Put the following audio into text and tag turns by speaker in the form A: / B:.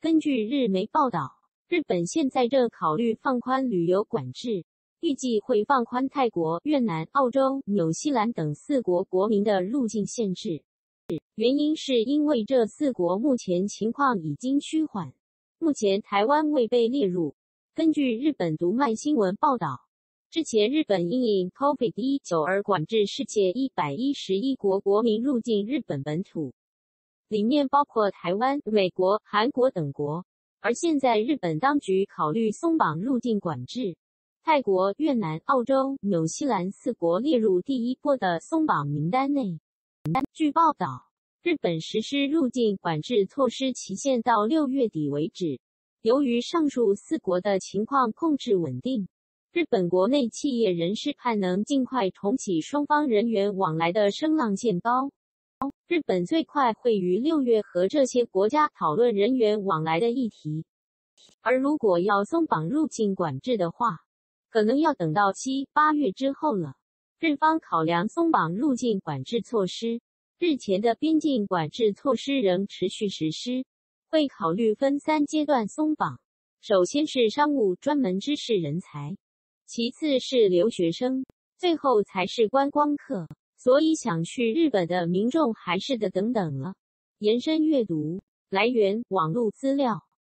A: 根据日媒报道，日本现在正考虑放宽旅游管制，预计会放宽泰国、越南、澳洲、纽西兰等四国国民的入境限制。原因是因为这四国目前情况已经趋缓，目前台湾未被列入。根据日本读卖新闻报道，之前日本因应 COVID-19 而管制世界一百一十一国国民入境日本本土。里面包括台湾、美国、韩国等国，而现在日本当局考虑松绑入境管制，泰国、越南、澳洲、纽西兰四国列入第一波的松绑名单内。据报道，日本实施入境管制措施期限到六月底为止。由于上述四国的情况控制稳定，日本国内企业人士盼能尽快重启双方人员往来的声浪渐高。日本最快会于六月和这些国家讨论人员往来的议题，而如果要松绑入境管制的话，可能要等到七八月之后了。日方考量松绑入境管制措施，日前的边境管制措施仍持续实施，会考虑分三阶段松绑。首先是商务专门知识人才，其次是留学生，最后才是观光客。所以想去日本的民众还是的等等了。延伸阅读来源：网络资料。